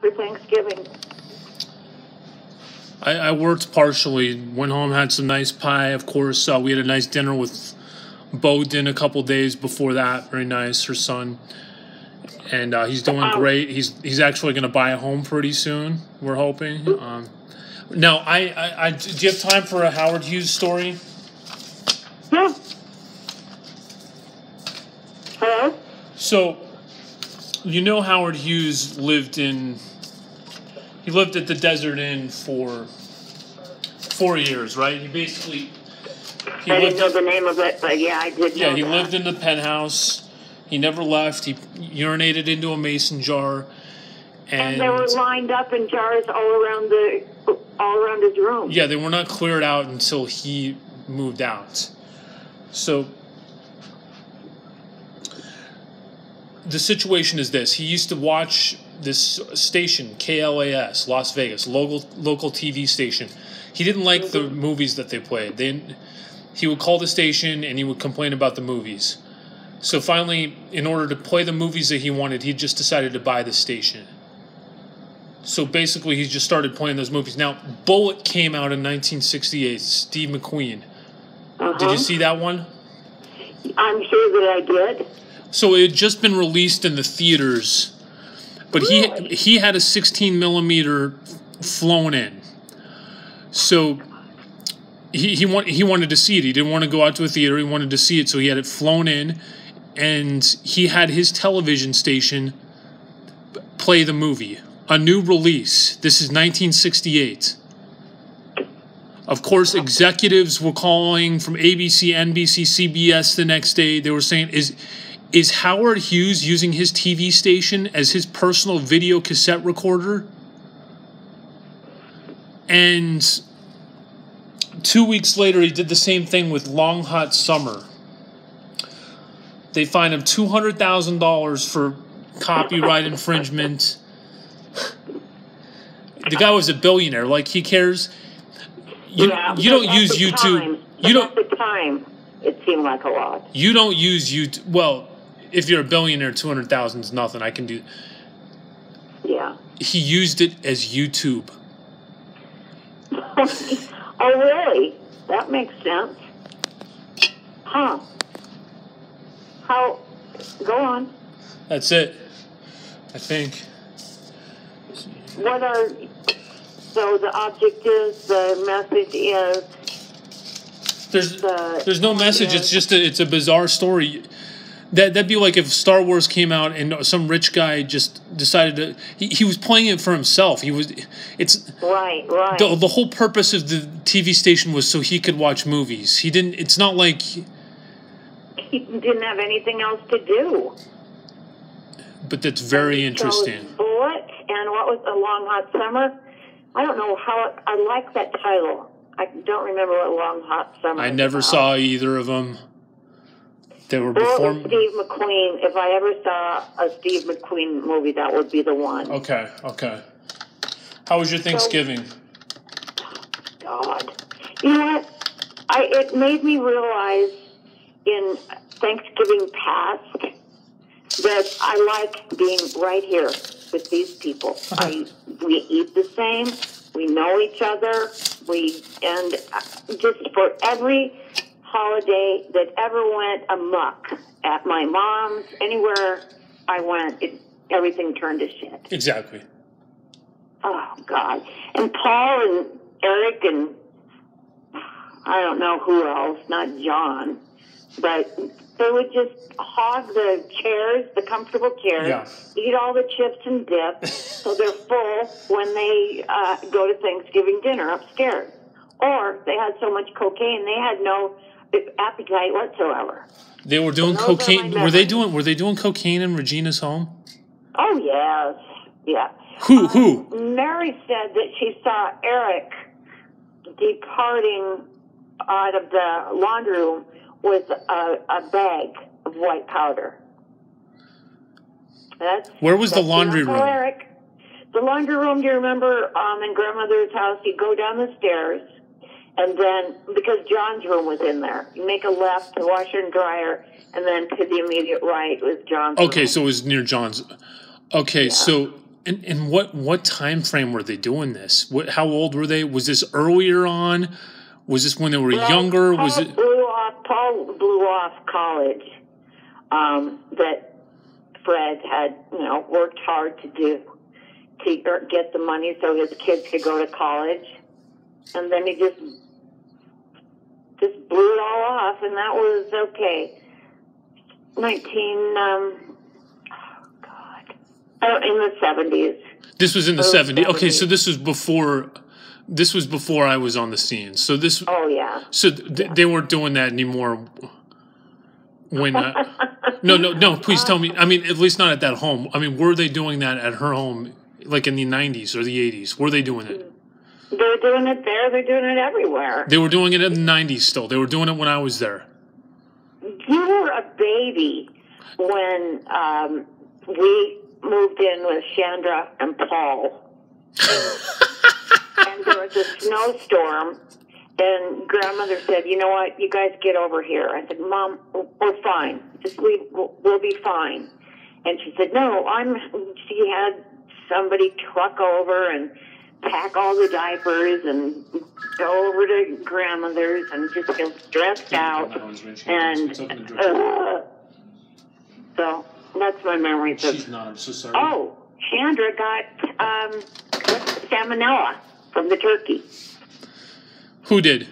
for Thanksgiving? I, I worked partially. Went home, had some nice pie. Of course, uh, we had a nice dinner with Bowden a couple days before that. Very nice. Her son, and uh, he's doing Wow. great. He's he's actually going to buy a home pretty soon. We're hoping. Um, now, I, I, I do you have time for a Howard Hughes story? Hmm. Hello? So, you know Howard Hughes lived in he lived at the Desert Inn for four years, right? He basically he I didn't know the name of it, but yeah, I did yeah he that. lived in the penthouse. He never left. He urinated into a mason jar, and, And they were lined up in jars all around the all around his room. yeah, they were not cleared out until he moved out. So the situation is this: he used to watch this station, KLAS, Las Vegas, local local TV station. He didn't like the movies that they played. They, he would call the station and he would complain about the movies. So finally, in order to play the movies that he wanted, he just decided to buy the station. So basically, he just started playing those movies. Now, Bullitt came out in 1968. Steve McQueen. Uh-huh. Did you see that one? I'm sure that I did. So it had just been released in the theaters, but Really? he he had a 16 millimeter flown in. So he he want, he wanted to see it. He didn't want to go out to a theater. He wanted to see it, so he had it flown in, and he had his television station play the movie. A new release. This is 1968. Of course, executives were calling from ABC, NBC, CBS the next day. They were saying, "Is is Howard Hughes using his TV station as his personal video cassette recorder?" And two weeks later, he did the same thing with Long Hot Summer. They fined him two hundred thousand dollars for copyright infringement. The guy was a billionaire. Like he cares. You, yeah, you don't use YouTube. Time, you don't. At the time, it seemed like a lot. You don't use YouTube. Well, if you're a billionaire, two hundred thousand is nothing. I can do. Yeah. He used it as YouTube. oh, really? That makes sense. Huh. How? Go on. That's it. I think. What are? So the object is the message is There's the. there's no message. It's just a, it's a bizarre story. That that'd be like if Star Wars came out and some rich guy just decided to. He, he was playing it for himself. He was. It's Right. Right. the the whole purpose of the TV station was so he could watch movies. He didn't. It's not like. he didn't have anything else to do. But that's very interesting. Bullitt and what was a long hot summer? I don't know how I like that title. I don't remember what long hot summer. I never saw either of them. They were before. Steve McQueen. If I ever saw a Steve McQueen movie, that would be the one. Okay, okay. How was your Thanksgiving? God, you know what? I it made me realize in Thanksgiving past that I like being right here with these people. I we eat the same. We know each other. We and uh, just for every holiday that ever went amuck at my mom's, anywhere I went, it, everything turned to shit. Exactly. Oh God! And Paul and Eric and I don't know who else, not John, but they would just hog the chairs, the comfortable chairs, Yeah. eat all the chips and dip, so they're full when they uh, go to Thanksgiving dinner upstairs. Or they had so much cocaine they had no appetite whatsoever. They were doing my cocaine. Were they doing? Were they doing cocaine in Regina's home? Oh yes, yeah. Who? Who? Mary said that she saw Eric departing out of the laundry room with a, a bag of white powder. That's Where was the laundry room? Eric. The laundry room. Do you remember? Um, in grandmother's house, you go down the stairs, and then because John's room was in there, you make a left to washer and dryer, and then to the immediate right was John's. Okay, room. so it was near John's. Okay, so And and what what time frame were they doing this? What how old were they? Was this earlier on? Was this when they were Well, younger? Paul Was it blew off? Paul blew off college. Um, that Fred had, you know, worked hard to do to get the money so his kids could go to college, and then he just just blew it all off, and that was okay. Nineteen, um, oh God, oh, in the seventies. this was in the early 70s? Okay, so this was before this was before I was on the scene. So this Oh yeah. so th- they weren't doing that anymore when uh, No, no, no, please tell me. I mean, at least not at that home. I mean, were they doing that at her home like in the 90s or the 80s? Were they doing it? They're doing it there. They're doing it everywhere. They were doing it in the 90s still. They were doing it when I was there. You were a baby when um, we moved in with Chandra and Paul. and there was a snowstorm, and grandmother said, "You know what? You guys get over here." I said, "Mom, we're fine. Just leave. We'll, we'll be fine." And she said, "No, I'm." She had somebody truck over and pack all the diapers and go over to grandmother's and just feel stressed out. And uh, so that's my memories of. not. I'm so sorry. Oh, Chandra got um, salmonella from the turkey. Who did?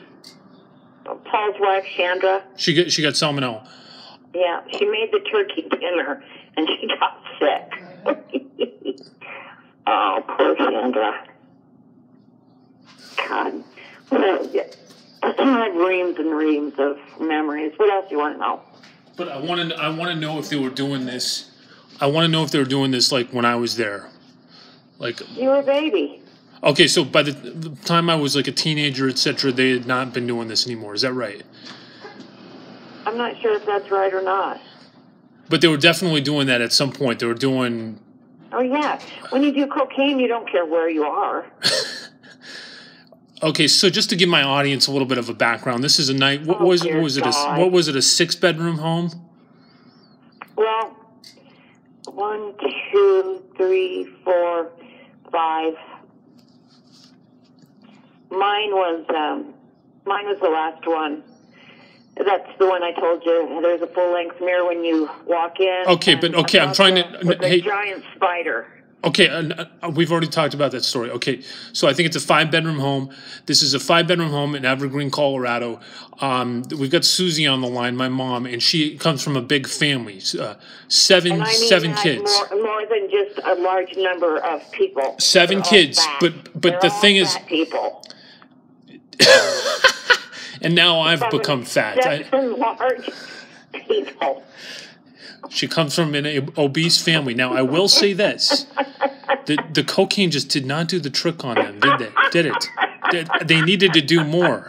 Paul's wife, Chandra. She got she got salmonella. Yeah, she made the turkey dinner and she got sick. oh, poor Chandra. God. Well, yeah. I have reams and reams of memories. What else do you want to know? But I want to I want to know if they were doing this. I want to know if they were doing this like when I was there. Like You were a baby. okay, so by the, the time I was like a teenager, etc., they had not been doing this anymore. Is that right? I'm not sure if that's right or not. But they were definitely doing that at some point. They were doing Oh, yeah. When you do cocaine, you don't care where you are. Okay, so just to give my audience a little bit of a background, this is a night. What Oh, was dear what was it? A, what was it? A six bedroom home? Well, one, two, three, four, five. Mine was um, mine was the last one. That's the one I told you. There's a full length mirror when you walk in. Okay, but- okay, I'm trying to- the- hey- a giant spider. Okay, uh, we've already talked about that story. Okay, so I think it's a five bedroom home. This is a five bedroom home in Evergreen, Colorado. Um, we've got Susie on the line, my mom, and she comes from a big family, uh, seven And I mean seven kids. More, more than just a large number of people. Seven They're all kids, but- but They're the thing is- people. And now I've Seven- become fat. I, large people. She comes from an obese family. Now, I will say this: the the cocaine just did not do the trick on them, did they? Did it? Did- They needed to do more.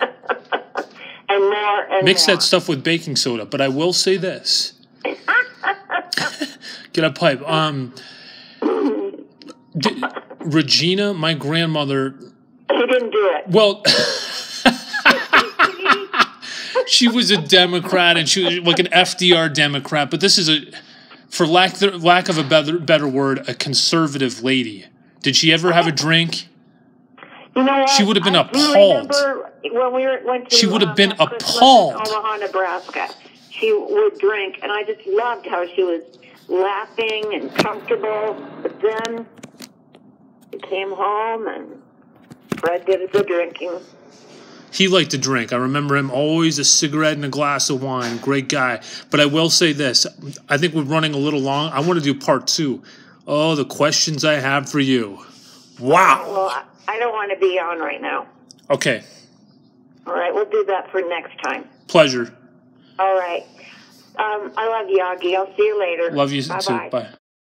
And more and Mix more. that stuff with baking soda. But I will say this: get a pipe. Um, di- Regina, my grandmother. He didn't do it. Well. She was a Democrat and she was like an FDR Democrat, but this is a, for lack lack of a better better word, a conservative lady. Did she ever have a drink? You know what? She would have been I appalled. When we were, went to She would have um, been have Christmas in appalled. Omaha, Nebraska. She would drink, and I just loved how she was laughing and comfortable. But then we came home, and Fred did the drinking. He liked to drink. I remember him always a cigarette and a glass of wine. Great guy. But I will say this: I think we're running a little long. I want to do part two. Oh, the questions I have for you. Wow. Well, I, don't want to be on right now. Okay. All right, we'll do that for next time. Pleasure. All right. Um, I love you, Augie. I'll see you later. Love you Bye-bye. too. Bye.